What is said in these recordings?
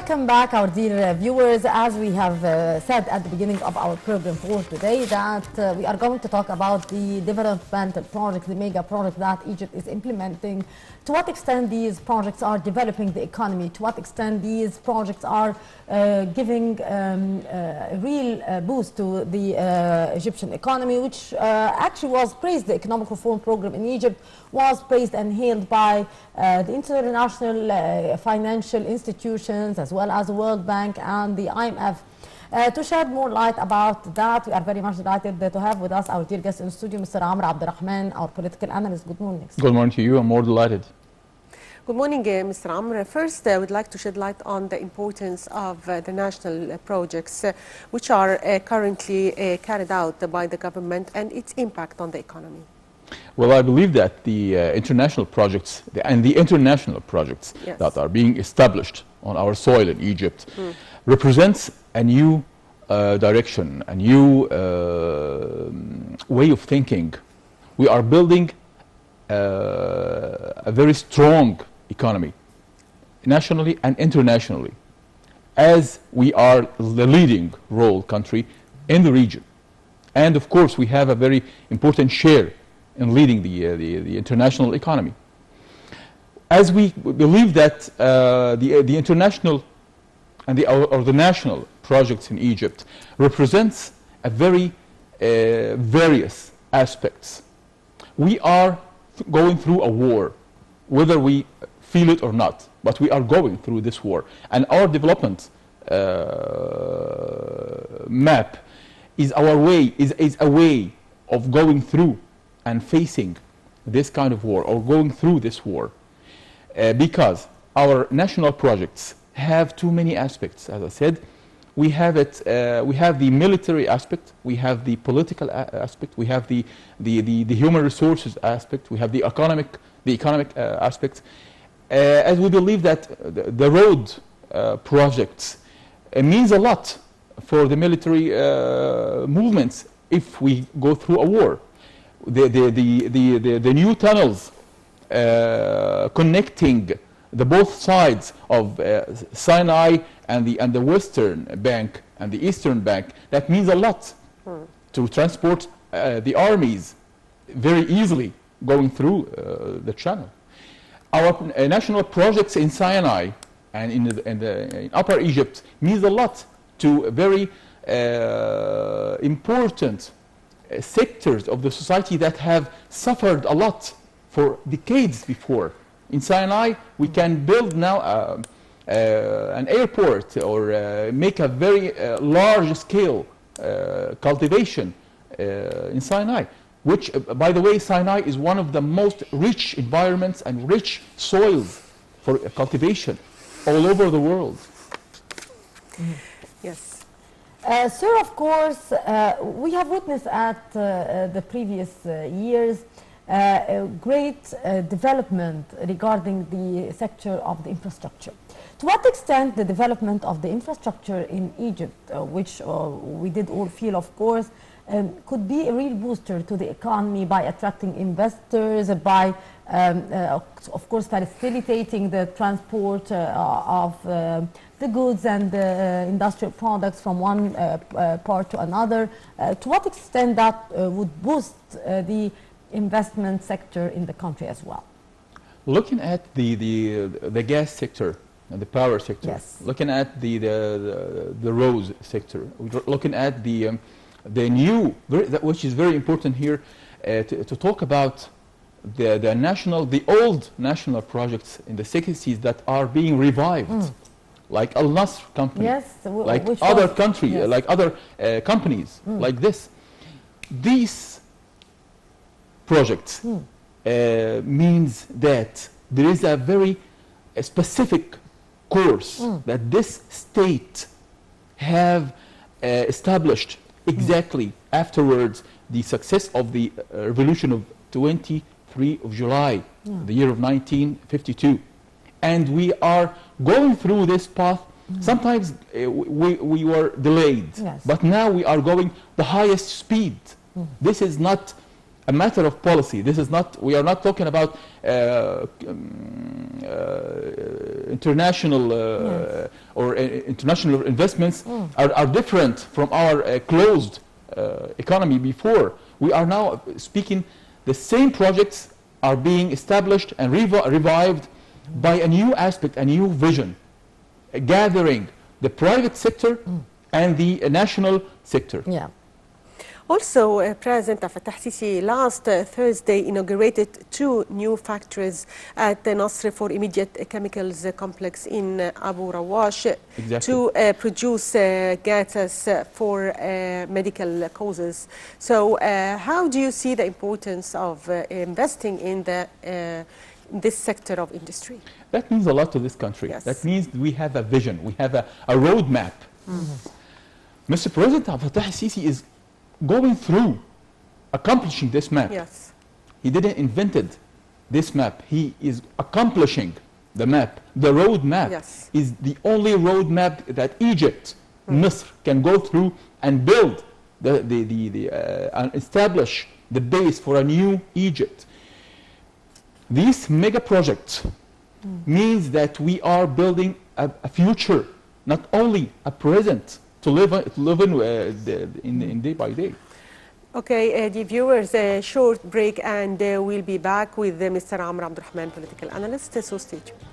welcome back our dear uh, viewers. As we have uh, said at the beginning of our program for today that uh, we are going to talk about the developmental projects, the mega projects that Egypt is implementing. To what extent these projects are developing the economy, to what extent these projects are uh, giving um, uh, a real uh, boost to the Egyptian economy, which actually was praised, the economic reform program in Egypt was praised and hailed by uh, the international uh, financial institutions as well as the World Bank and the IMF. Uh, to shed more light about that, we are very much delighted to have with us our dear guest in the studio, Mr. Amr Abdel Rahman, our political analyst. Good morning. sir. Good morning to you. I'm more delighted. Good morning, uh, Mr. Amr. First, I would like to shed light on the importance of uh, the national uh, projects uh, which are uh, currently uh, carried out by the government and its impact on the economy. Well, I believe that the uh, international projects the, and the international projects Yes. that are being established on our soil in Egypt represents a new uh, direction, a new uh, way of thinking. We are building uh, a very strong economy, nationally and internationally, as we are the leading role country in the region. And of course, we have a very important share in leading the, uh, the, the international economy. As we believe that uh, the, the international and the, or, the national projects in Egypt represents a very uh, various aspects. We are going through a war, whether we feel it or not, but we are going through this war. And our development uh, map is our way, is, is a way of going through and facing this kind of war or going through this war uh, because our national projects have too many aspects as i said. We have it uh, we have the military aspect we have the political aspect we have the, the, the, the human resources aspect we have the economic the economic uh, aspect. Uh, as we believe that the, the road uh, projects means a lot for the military uh, movements if we go through a war the, the, the, the, the, the new tunnels uh, connecting the both sides of uh, Sinai and the, and the western bank and the eastern bank, that means a lot to transport uh, the armies very easily going through uh, the channel. Our uh, national projects in Sinai and in, the, in, the, in Upper Egypt means a lot to very uh, important sectors of the society that have suffered a lot for decades before. In Sinai, we can build now uh, uh, an airport or uh, make a very uh, large scale uh, cultivation uh, in Sinai, which, uh, by the way, Sinai is one of the most rich environments and rich soils for uh, cultivation all over the world. Yes. Uh, sir, of course, uh, we have witnessed at uh, uh, the previous uh, years uh, a great development regarding the sector of the infrastructure. To what extent the development of the infrastructure in Egypt, which we did all feel, of course, um, could be a real booster to the economy by attracting investors, by, um, of course, facilitating the transport of uh, the goods and the uh, industrial products from one uh, uh, part to another. Uh, to what extent that uh, would boost uh, the investment sector in the country as well? Looking at the, the, the gas sector the power sector, Yes. looking at the, the, the, the roads sector, looking at the, um, the new, very, that, which is very important here, uh, to, to talk about the, the national, the old national projects in the 60s that are being revived, like Al Nasr company, Yes, like other was- country, yes. like other uh, companies, like this. These projects uh, means that there is a very uh, specific course that this state have uh, established exactly afterwards the success of the uh, revolution of 23 of July, the year of 1952. And we are going through this path. Sometimes uh, we, we were delayed, Yes. but now we are going the highest speed. This is not a matter of policy. This is not, we are not talking about uh, um, uh, international uh, Yes. or uh, international investments are, are different from our uh, closed uh, economy before. We are now speaking, the same projects are being established and revi- revived by a new aspect, a new vision, gathering the private sector and the uh, national sector. Yeah. Also, uh, President Fattah Sisi last uh, Thursday inaugurated two new factories at the Nasr for Intermediate Chemicals Complex in uh, Abu Rawash Exactly. to uh, produce uh, gases for uh, medical causes. So, uh, how do you see the importance of uh, investing in the uh, this sector of industry? That means a lot to this country. Yes. That means we have a vision, we have a, a roadmap. Mr. President Abdel Sisi is going through accomplishing this map. Yes. He didn't invented this map. He is accomplishing the map. The roadmap Yes. is the only roadmap that Egypt, Misr, can go through and build the, the, the, the uh, and establish the base for a new Egypt. These mega projects means that we are building a, a future, not only a present to live, to live in, uh, the, in, in day by day. Okay, uh, the viewers, a short break and uh, we'll be back with uh, Mr. Amr Abdel Rahman, political analyst. So stay tuned.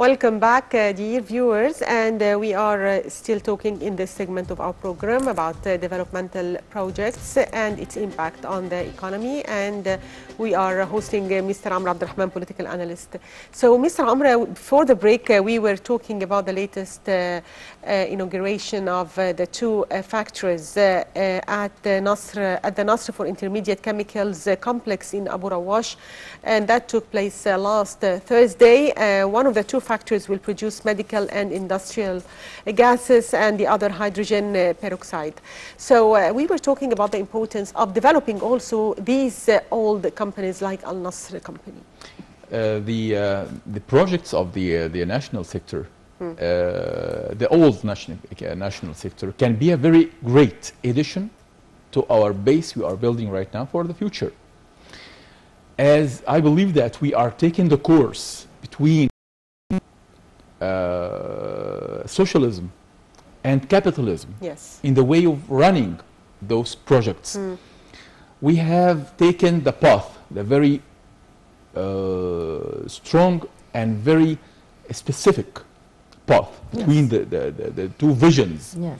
Welcome back, uh, dear viewers, and uh, we are uh, still talking in this segment of our program about uh, developmental projects and its impact on the economy. And uh, we are hosting uh, Mr. Amr Abdel Rahman, political analyst. So, Mr. Amr, uh, before the break, uh, we were talking about the latest uh, uh, inauguration of uh, the two factories at the Nasr at the Nasr for Intermediate Chemicals complex in Abu Rawash, and that took place last Thursday. One of the two factories will produce medical and industrial gases, and the other hydrogen peroxide. So we were talking about the importance of developing also these old companies like Al Nasr company. Uh, the uh, the projects of the uh, the national sector, uh, the old national uh, national sector, can be a very great addition to our base we are building right now for the future. As I believe that we are taking the course between uh, socialism and capitalism Yes. in the way of running those projects. We have taken the path, the very uh, strong and very specific path between the, the, the, the two visions Yes.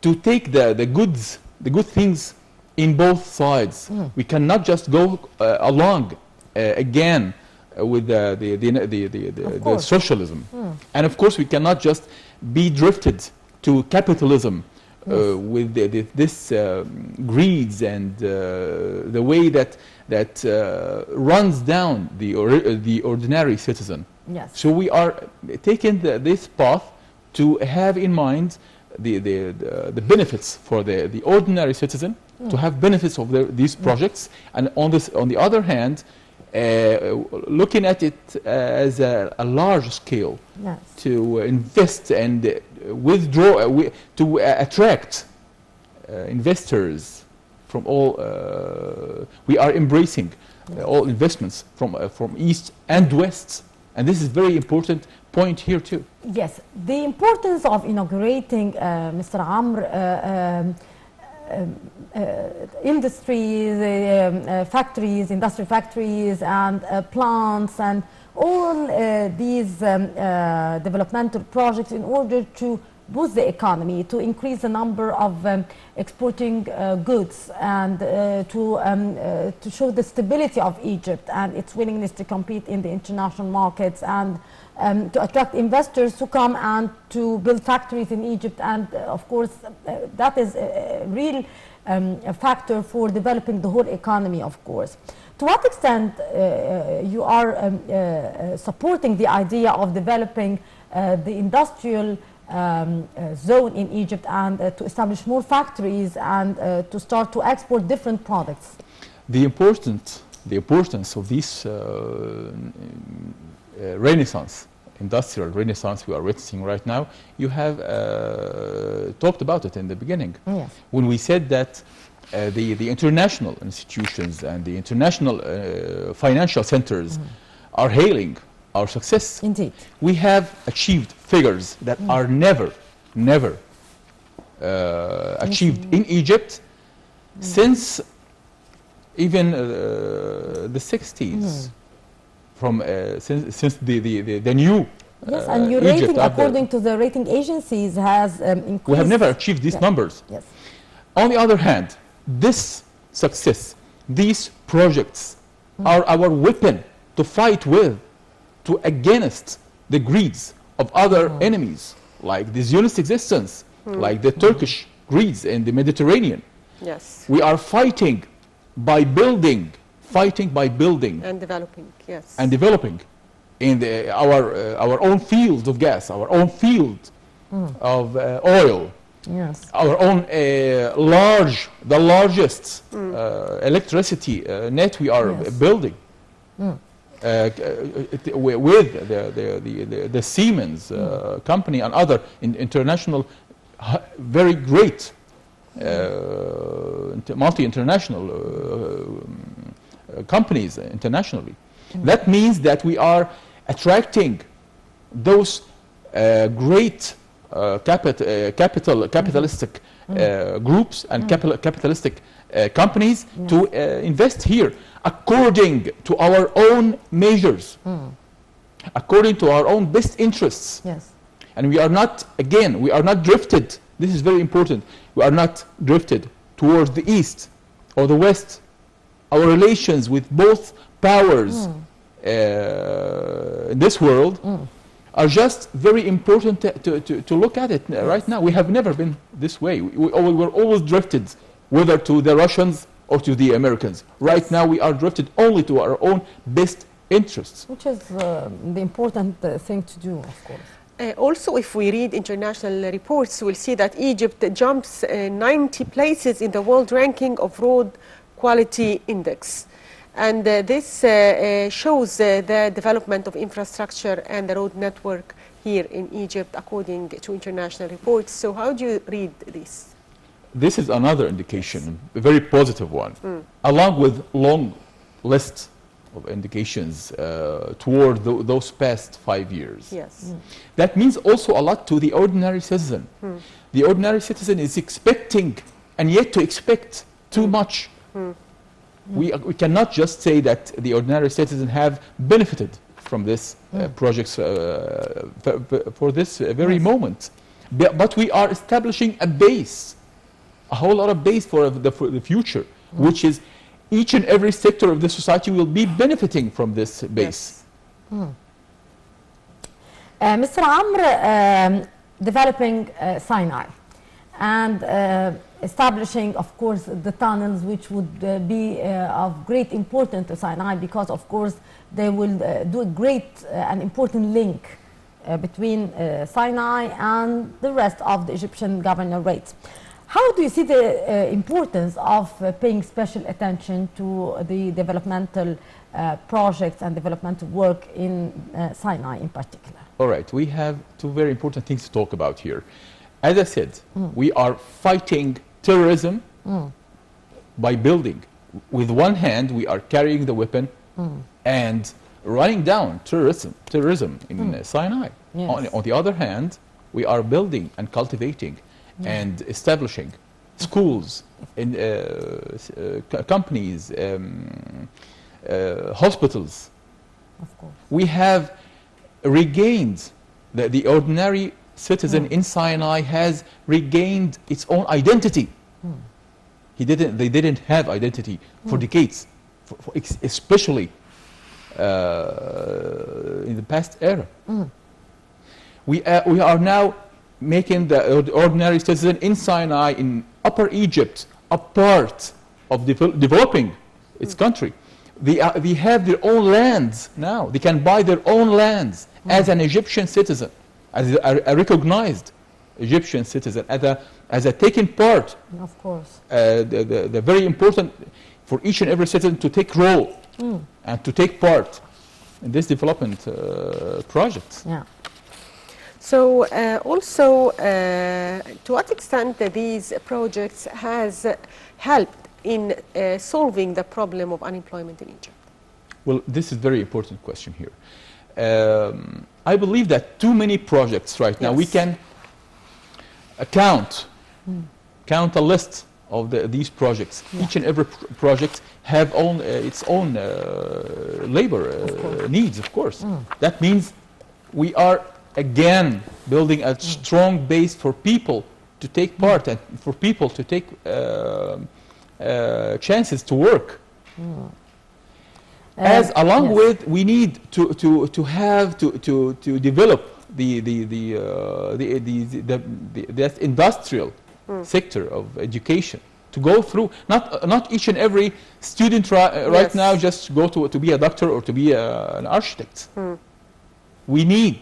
to take the, the goods, the good things in both sides. We cannot just go uh, along uh, again uh, with the, the, the, the, the, the, the course. socialism. And of course, we cannot just be drifted to capitalism uh, with the, the, this uh, greeds and uh, the way that, that uh, runs down the, or, the ordinary citizen. Yes. So we are taking the, this path to have in mind the, the, the, the benefits for the, the ordinary citizen, to have benefits of the, these projects, and on, this, on the other hand, looking at it as a, a large scale Yes. to invest and uh, withdraw, uh, wi- to uh, attract uh, investors from all, uh, we are embracing uh, all investments from, uh, from east and west. And this is very important point here too. Yes, the importance of inaugurating, uh, Mr. Amr, uh, um, um, uh, industries, uh, um, uh, factories, industrial factories, and uh, plants, and all uh, these um, developmental projects in order to boost the economy, to increase the number of um, exporting uh, goods, and uh, to, um, uh, to show the stability of Egypt and its willingness to compete in the international markets, and um, to attract investors to come and to build factories in Egypt. And uh, of course, uh, that is a, a real um, a factor for developing the whole economy, of course. To what extent uh, you are um, uh, uh, supporting the idea of developing uh, the industrial um, uh, zone in Egypt and uh, to establish more factories and uh, to start to export different products? The important, the importance of this uh, renaissance, industrial renaissance we are witnessing right now, you have uh, talked about it in the beginning. Yes. When we said that uh, the, the international institutions and the international uh, financial centers are hailing our success. Indeed. We have achieved figures that are never, never uh, achieved in Egypt since even uh, the 60s. From uh, since, since the, the, the, the new Yes, uh, and your Egypt rating, out according to the rating agencies, has um, increased. We have never achieved these Yeah. numbers. Yes. On the other hand, this success, these projects are our weapon to fight with, to against the greeds of other enemies, like the Zionist existence, like the Turkish greeds in the Mediterranean. Yes. We are fighting by building, fighting by building And developing, yes. and developing in the, our, uh, our own field of gas, our own field of uh, oil, Yes. our own uh, large, the largest uh, electricity uh, net we are Yes. building. Uh, c- uh, with the, the, the, the, the Siemens uh, company and other in, international, very great uh, multi-international uh, um, uh, companies internationally. That means that we are attracting those uh, great uh, capit- uh, capital capitalistic uh, groups and capital capitalistic uh, companies to uh, invest here according to our own measures, according to our own best interests. Yes. And we are not, again, we are not drifted. This is very important. We are not drifted towards the east or the west. Our relations with both powers uh, in this world are just very important to, to, to, to look at it uh, right now. We have never been this way. We, we, we're always drifted, whether to the Russians or to the Americans. Right now, we are drifted only to our own best interests. Which is uh, the important uh, thing to do, of course. Uh, also, if we read international reports, we'll see that Egypt jumps uh, 90 places in the world ranking of road quality index. And uh, this uh, uh, shows uh, the development of infrastructure and the road network here in Egypt, according to international reports. So, how do you read this? This is another indication, a very positive one, along with long list of indications uh, toward tho- those past five years. Yes. That means also a lot to the ordinary citizen. The ordinary citizen is expecting and yet to expect too much. We, uh, we cannot just say that the ordinary citizen have benefited from this uh, projects uh, f- f- for this uh, very moment. But, but we are establishing a base, a whole lot of base for the, for the future, which is each and every sector of the society will be benefiting from this base. Uh, Mr. Amr, um, developing uh, Sinai and uh, establishing, of course, the tunnels, which would uh, be uh, of great importance to Sinai because, of course, they will uh, do a great uh, and important link uh, between uh, Sinai and the rest of the Egyptian governorate. How do you see the uh, importance of uh, paying special attention to the developmental uh, projects and developmental work in uh, Sinai in particular? All right, we have two very important things to talk about here. As I said, we are fighting terrorism by building. With one hand, we are carrying the weapon and running down terrorism, terrorism in uh, Sinai. Yes. On, on the other hand, we are building and cultivating and establishing schools, in, uh, uh, companies, um, uh, hospitals, Of course. we have regained the, the ordinary citizen in Sinai has regained its own identity. He didn't, they didn't have identity for decades, for, for especially uh, in the past era. We, uh, we are now making the ordinary citizen in Sinai, in Upper Egypt, a part of devel- developing its country. They, they have their own lands now. They can buy their own lands as an Egyptian citizen, as a, a recognized Egyptian citizen, as a, as a taking part, Of course. uh, the, the, the very important for each and every citizen to take role and to take part in this development uh, project. Yeah. So uh, also, uh, to what extent these projects has helped in uh, solving the problem of unemployment in Egypt? Well, this is very important question here. Um, I believe that too many projects right now, we can count, count a list of the, these projects. Each and every pr- project have own, uh, its own uh, labor uh, needs, of course. That means we are again building a strong base for people to take part and for people to take uh, uh, chances to work as Uh, along yes. with we need to, to, to have to, to, to develop the, the, the, uh, the, the, the, the, that industrial sector of education to go through. Not, uh, not each and every student ri- uh, right now just go to, to be a doctor or to be a, an architect. We need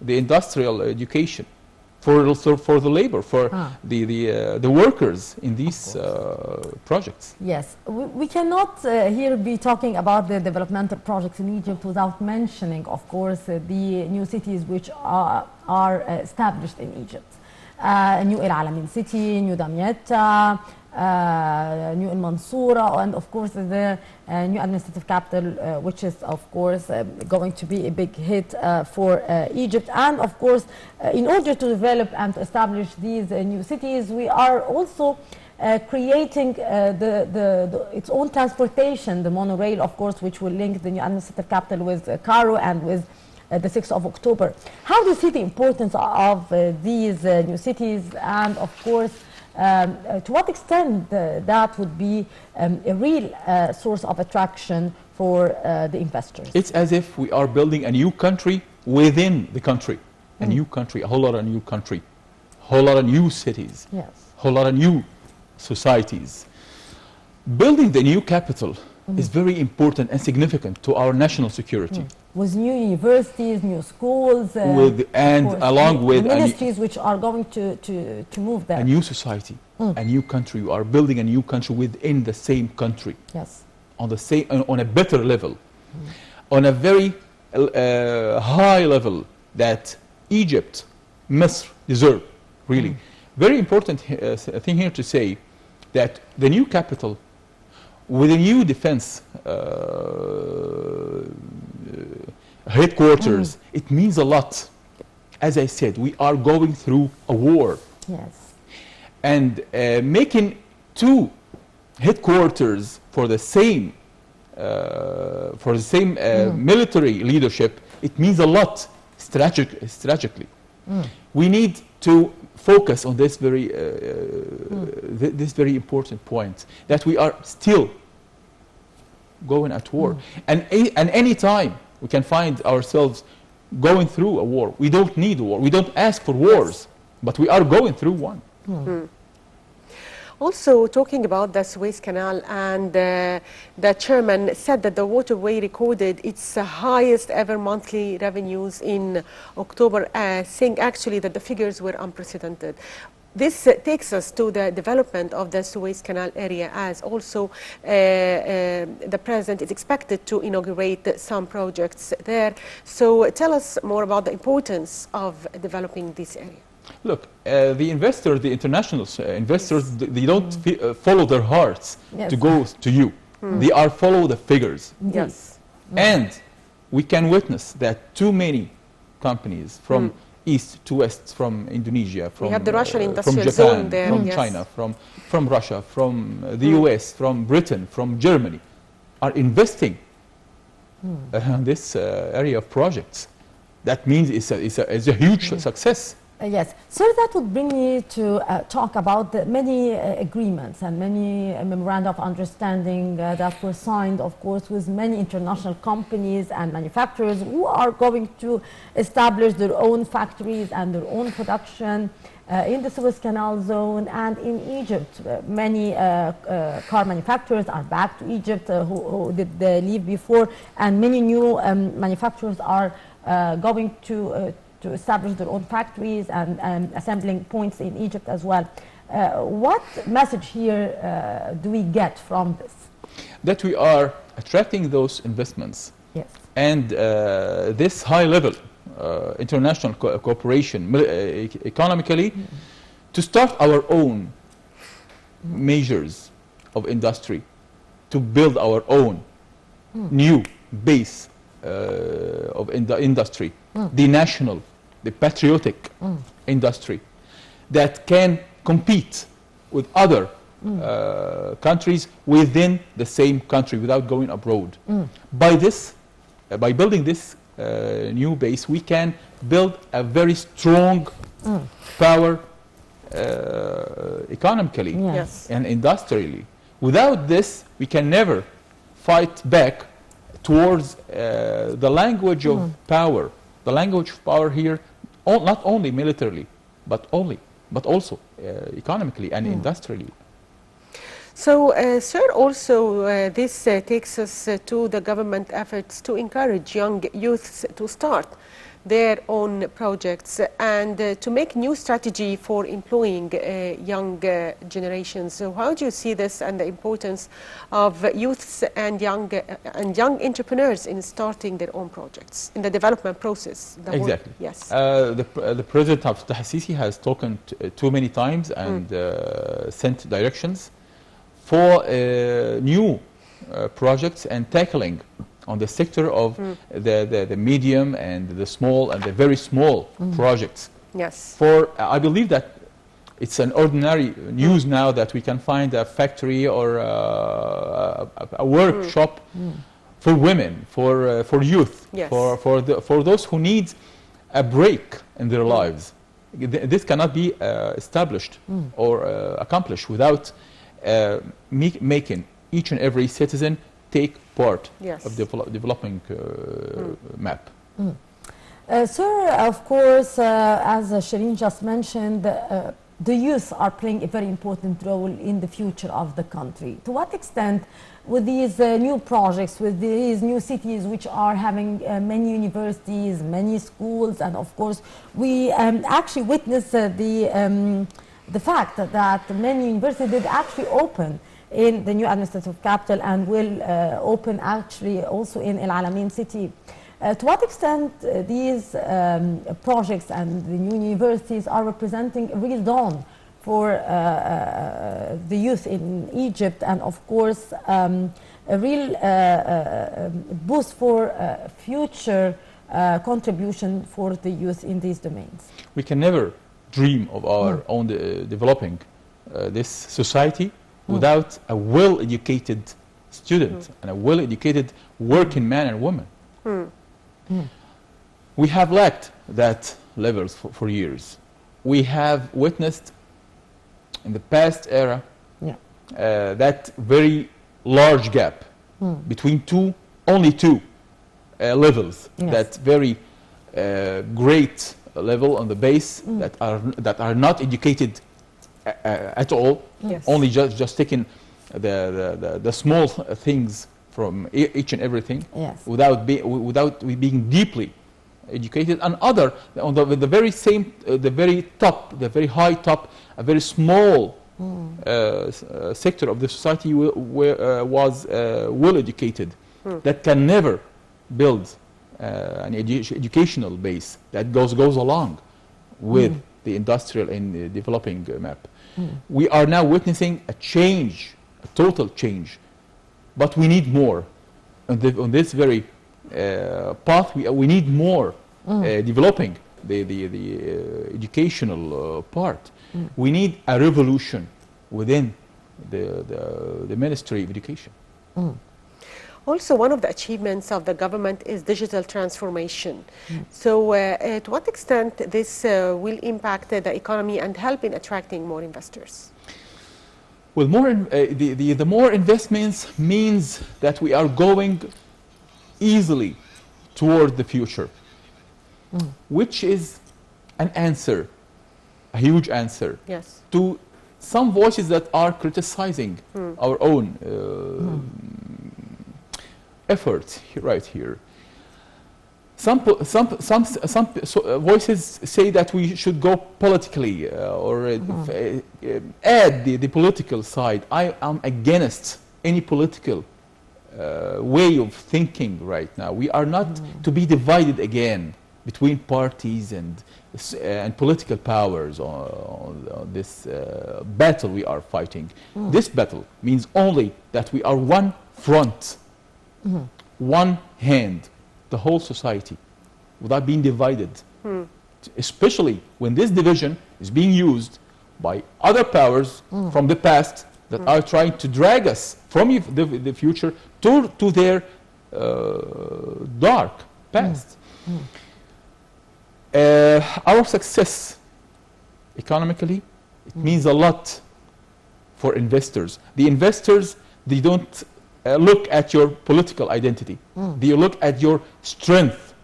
the industrial education for, for, for the labor for Ah. the, the, uh, the workers in these uh, projects Yes, we, we cannot uh, here be talking about the developmental projects in Egypt without mentioning, of course, uh, the new cities which are, are uh, established in Egypt. Uh, new El Alamein city, new Damietta, uh, new El Mansoura, and of course the uh, new administrative capital, uh, which is of course going to be a big hit for Egypt. And of course, in order to develop and to establish these new cities, we are also uh, creating uh, the, the, the, its own transportation, the monorail, of course, which will link the new administrative capital with uh, Cairo and with uh, the 6th of October. How do you see the importance of uh, these uh, new cities and, of course, um, uh, to what extent uh, that would be um, a real uh, source of attraction for uh, the investors? It's as if we are building a new country within the country. A new country, a whole lot of new country, whole lot of new cities, yes. whole lot of new societies. Building the new capital is very important and significant to our national security. With new universities, new schools, uh, With, and course, along with ministries which are going to, to, to move there. a new society, a new country. We are building a new country within the same country. yes. on the same on- on a better level on a very uh, high level that Egypt Misr deserve really very important uh, thing here to say that the new capital with a new defense uh, headquarters it means a lot. As I said we are going through a war. Yes. and uh, making two headquarters for the same uh, for the same uh, military leadership, it means a lot strategic, strategically. We need to focus on this very uh, th- this very important point that we are still going at war, and a- and any time we can find ourselves going through a war. We don't need a war. We don't ask for wars, but we are going through one. Also, talking about the Suez Canal, and uh, the chairman said that the waterway recorded its uh, highest ever monthly revenues in October, uh, saying actually that the figures were unprecedented. This uh, takes us to the development of the Suez Canal area, as also uh, uh, the president is expected to inaugurate some projects there. So, tell us more about the importance of developing this area. Look, uh, the investors, the international uh, investors, th- they don't fe- uh, follow their hearts Yes. to go to you. They are follow the figures. Yes. And we can witness that too many companies from east to west, from Indonesia, from have the Russian uh, industrial from Japan, zone there, from yes. China, from from Russia, from uh, the US, from Britain, from Germany, are investing uh, in this uh, area of projects. That means it's a, it's a, it's a huge success. Uh, yes. So that would bring me to uh, talk about the many uh, agreements and many uh, memoranda of understanding uh, that were signed, of course, with many international companies and manufacturers who are going to establish their own factories and their own production uh, in the Suez Canal zone and in Egypt. Many car manufacturers are back to Egypt who, who did leave before, and many new um, manufacturers are going to to establish their own factories and, and assembling points in Egypt as well. Uh, what message here uh, do we get from this? That we are attracting those investments Yes. and uh, this high level uh, international co- cooperation uh, economically to start our own measures of industry to build our own new base uh, of in industry, the national, the patriotic industry that can compete with other uh, countries within the same country without going abroad. By this, uh, by building this uh, new base, we can build a very strong power uh, economically Yeah. Yes. and industrially. Without this, we can never fight back towards uh, the language of power. The language of power here, o- not only militarily, but only, but also uh, economically and industrially. So, uh, sir, also uh, this uh, takes us uh, to the government efforts to encourage young youths to start their own projects and uh, to make new strategy for employing uh, young uh, generations. So, how do you see this and the importance of youths and young uh, and young entrepreneurs in starting their own projects in the development process? the whole- Exactly. yes. Uh, the, the president of Sisi has spoken uh, too many times and uh, sent directions for uh, new uh, projects and tackling on the sector of the, the, the medium and the small and the very small projects. yes. For I believe that it's an ordinary news now that we can find a factory or uh, a, a workshop for women, for uh, for youth, Yes. for for the, for those who need a break in their lives. This cannot be uh, established or uh, accomplished without uh, making each and every citizen take part Yes. of develop, developing uh, map. Uh, sir, of course, uh, as uh, Shireen just mentioned, uh, the youth are playing a very important role in the future of the country. To what extent, with these uh, new projects, with these new cities which are having uh, many universities, many schools, and of course, we um, actually witness uh, the, um, the fact that many universities did actually open in the new administrative capital and will uh, open actually also in El Alamein city. Uh, to what extent uh, these um, projects and the new universities are representing a real dawn for uh, uh, the youth in Egypt and of course um, a real uh, uh, um, boost for uh, future uh, contribution for the youth in these domains? we can never dream of our own uh, developing uh, this society without a well-educated student and a well-educated working man and woman. We have lacked that levels for, for years. We have witnessed in the past era Yeah. uh, that very large gap between two, only two uh, levels. Yes. That very uh, great level on the base that are that are not educated at all. Yes. Only just just taking the the, the, the small things from e- each and everything Yes. without be, without being deeply educated and other on the, the very same uh, the very top the very high top a very small uh, uh, sector of the society uh, was uh, well educated that can never build uh, an edu- educational base that goes goes along with the industrial and developing uh, map we are now witnessing a change a total change but we need more on, the, on this very uh, path. We, we need more uh, developing the, the, the uh, educational uh, part. We need a revolution within the, the, the Ministry of Education. Also, one of the achievements of the government is digital transformation. So, uh, to what extent this uh, will impact the economy and help in attracting more investors? Well, more, in- uh, the, the, the more investments means that we are going easily toward the future, which is an answer, a huge answer Yes. to some voices that are criticizing our own uh, efforts right here. Some, some, some, some so, uh, voices say that we should go politically uh, or uh, uh, uh, add the, the political side. I am against any political uh, way of thinking right now. We are not to be divided again. between parties and s- and political powers on, on, on this uh, battle we are fighting. This battle means only that we are one front, one hand, the whole society, without being divided. Hmm. Especially when this division is being used by other powers hmm. from the past that hmm. are trying to drag us from the, the future to, to their uh, dark past. Uh, our success economically, it means a lot for investors. The investors, they don't uh, look at your political identity. Do you look at your strength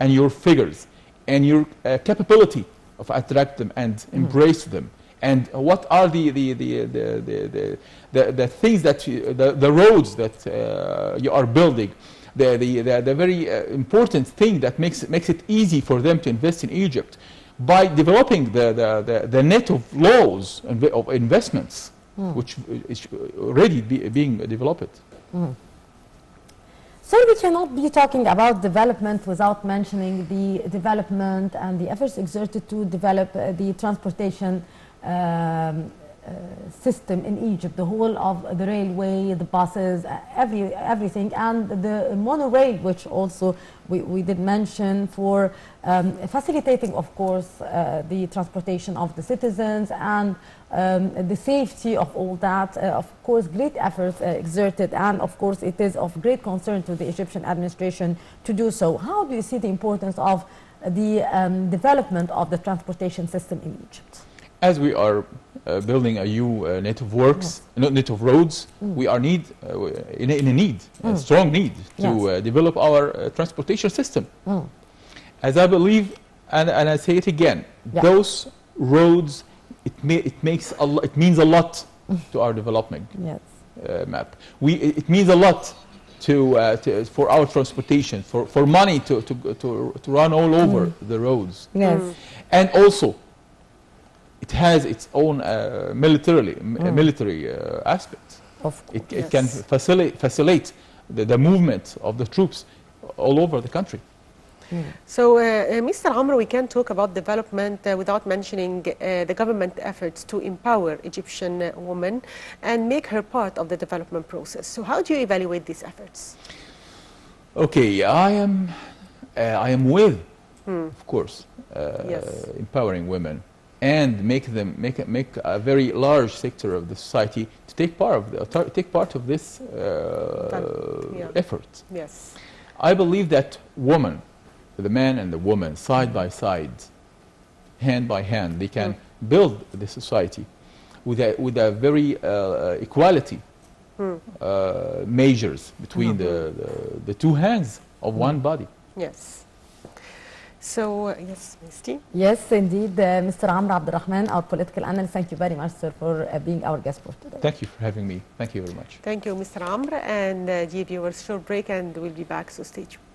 and your figures and your uh, capability of attract them and embrace them. And what are the, the, the, the, the, the, the, things that, you, the, the roads that uh, you are building, the, the, the, the very uh, important thing that makes, makes it easy for them to invest in Egypt by developing the, the, the, the net of laws and of investments, which is already be, being developed. Sir, we cannot be talking about development without mentioning the development and the efforts exerted to develop uh, the transportation um, system in Egypt, the whole of the railway, the buses, uh, every, everything, and the monorail, which also we, we did mention for um, facilitating, of course, uh, the transportation of the citizens and um, the safety of all that. Uh, of course, great efforts uh, exerted, and of course, it is of great concern to the Egyptian administration to do so. How do you see the importance of the um, development of the transportation system in Egypt? As we are uh, building a new uh, net of works, no, net of roads, we are need uh, in, a, in a need, a strong need to Yes. uh, develop our uh, transportation system. As I believe, and, and I say it again, Yeah. those roads, it, ma- it makes a it means a lot to our development Yes. uh, map. We, it it means a lot to, uh, to, for our transportation, for, for money to, to, to, to run all over the roads. Yes. And also, it has its own uh, militarily, m- military uh, aspects. Of course. It, it can facilitate, facilitate the, the movement of the troops all over the country. So, uh, uh, Mr. Amr, we can't talk about development uh, without mentioning uh, the government efforts to empower Egyptian uh, women and make her part of the development process. So, how do you evaluate these efforts? Okay, I am, uh, I am with, of course, uh, Yes. empowering women and make them make a- make a very large sector of the society to take part of the, take part of this uh, yeah. effort. Yes. I believe that woman, the man and the woman, side by side, hand by hand, they can build the society with a, with a very uh, equality uh, measures between the, the, the two hands of one body. Yes. So, uh, yes, Misty. Yes, indeed, uh, Mr. Amr Abdel Rahman, our political analyst. Thank you very much, sir, for uh, being our guest for today. Thank you for having me. Thank you very much. Thank you, Mr. Amr. And uh, dear viewers, short break and we'll be back, so stay tuned.